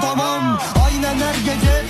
tamam Aynen her gece